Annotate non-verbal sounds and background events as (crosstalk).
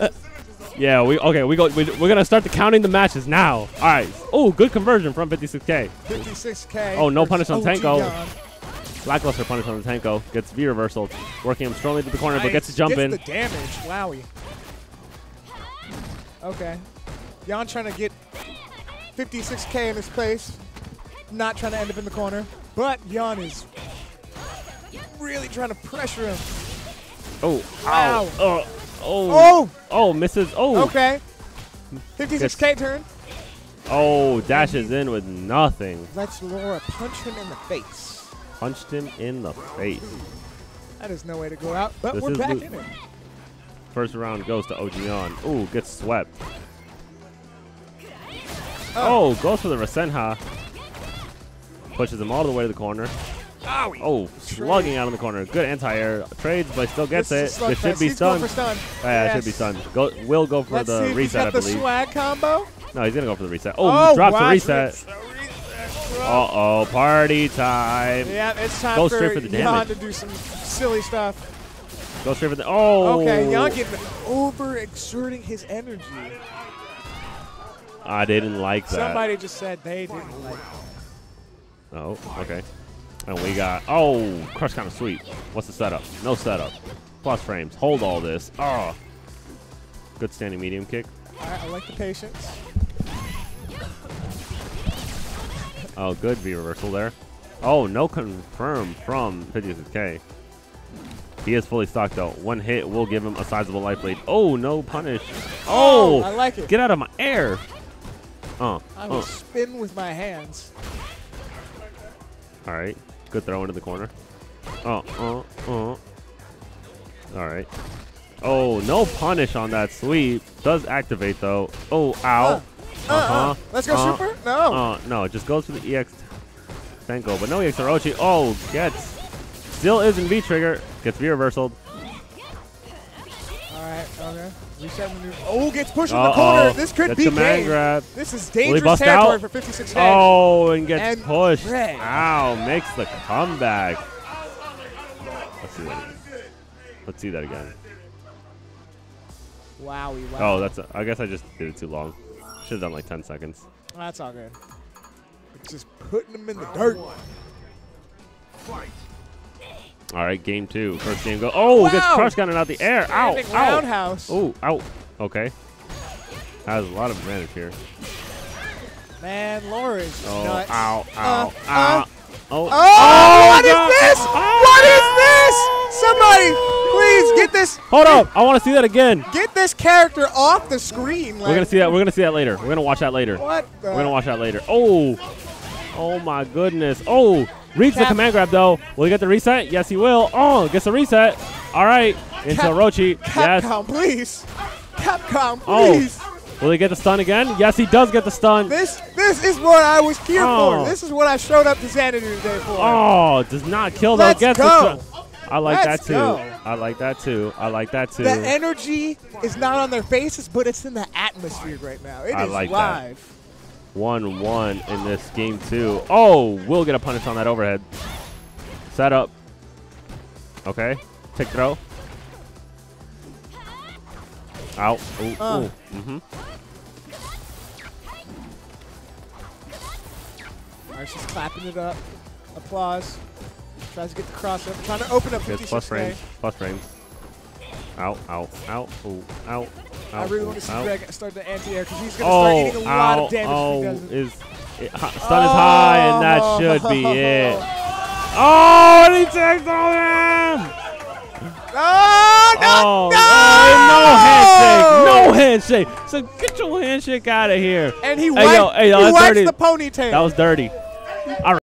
Uh, yeah, we okay. We go. We, we're gonna start the counting the matches now. All right. Oh, good conversion from 56k. 56k. Oh, no punish on Tenko. Yawn. Lackluster punish on the Tenko. Gets V reversal. Working him strongly to the corner, but gets to jump in. the damage. Wowie. Okay. Jan trying to get 56k in his place. Not trying to end up in the corner. But Jan is really trying to pressure him. Oh, Wow. ow. Oh, oh, Oh! oh, misses. Oh, Okay. 56k turn. oh, dashes in with nothing. Let's Laura punch him in the face. Punched him in the face. That is no way to go out, but This we're back in it. First round goes to OGYawn. Ooh, gets swept. Oh. oh, goes for the Ressenha. Pushes him all the way to the corner. Owie. Oh, slugging out in the corner. Good anti-air. Trades, but still gets This it. This should be stunned. stun. Oh, yeah, it should be Yes. stunned. Go, will go for Let's see the if he's reset, I got the believe. swag combo. No, he's gonna go for the reset. Oh, he drops the reset. it. The reset, bro. Uh oh, party time. Yeah, it's time Go for straight for the Jan damage. to do some silly stuff. Go straight for the. Oh. Okay, Jan getting over exerting his energy. I didn't like that. Somebody just said they didn't like it. Oh, okay. And we got. Oh, crush kind of sweet. What's the setup? No setup. Plus frames. Hold all this. Oh. Good standing medium kick. Right, I like the patience. Oh, good V reversal there. Oh, no confirm from 56K. He is fully stocked though. One hit will give him a sizable life lead. Oh, no punish. Oh, I like it. get out of my air. Uh, I uh. will spin with my hands. All right. Good throw into the corner. Uh, uh, uh. All right. Oh, no punish on that sweep. Does activate though. Oh, ow. Uh, uh, Uh-huh. Let's go Uh, super? No. Uh, no, it just goes for the EX Senko, but no EX Orochi. Oh, gets. Still is in V trigger. Gets V right, okay. Reset maneuver. Oh, gets pushed in the corner. This could Gets be the man game. grab. This is Will he dangerous bust territory out? for 56K. Oh, and gets And pushed. Red. Ow, makes the comeback. Let's see that again. Let's see that again. Wowie, wow. Oh, that's. A, I guess I just did it too long. Should have done like 10 seconds. That's all good. It's just putting them in the dirt. All right, game two. First game go. Oh, gets Wow. crush gunning out the air. Ow, ow. roundhouse. Oh, ow. Okay. Has a lot of advantage here. Man, Laura is Oh, nuts. ow, Uh, ow, uh. ow. Oh, Oh, what is God. this? What is this? Somebody, please get this. Hold up. I want to see that again. Get this character off the screen. We're going to see that. We're going to see that later. We're going to watch that later. What? The? We're going to watch that later. Oh. Oh, my goodness. Oh. Reads the command grab, though. Will he get the reset? Yes, he will. Oh, gets the reset. All right. Into Cap- Orochi. Yes. Capcom, please. Capcom, Oh. Will he get the stun again? Yes, he does get the stun. This this is what I was here Oh. for. This is what I showed up to Xanadu today for. Oh, does not kill though. Let's Gets go. I like Let's that too. go. I like that too. I like that too. The energy is not on their faces, but it's in the atmosphere right now. It is I like that. Live. One one in this game two. Oh, we'll get a punish on that overhead. Set up. Okay. Tick throw. Out. Ooh, Uh. ooh. Mm-hmm. All right, she's clapping it up. Applause. Tries to get the cross up. Trying to open up plus 56K. frames. Plus frames. Out, out, out, ooh, out, I really want to see out. Greg start the anti-air because he's going to start Oh, eating a lot of damage oh, if he oh, doesn't. is it, stun is high, and that Oh. should be (laughs) it. Oh, and he takes all them. Oh, no, Oh, no! oh, no handshake, no handshake. So get your handshake out of here. And he Hey, wiped, yo, hey, yo, he wipes dirty. the ponytail. That was dirty. All right.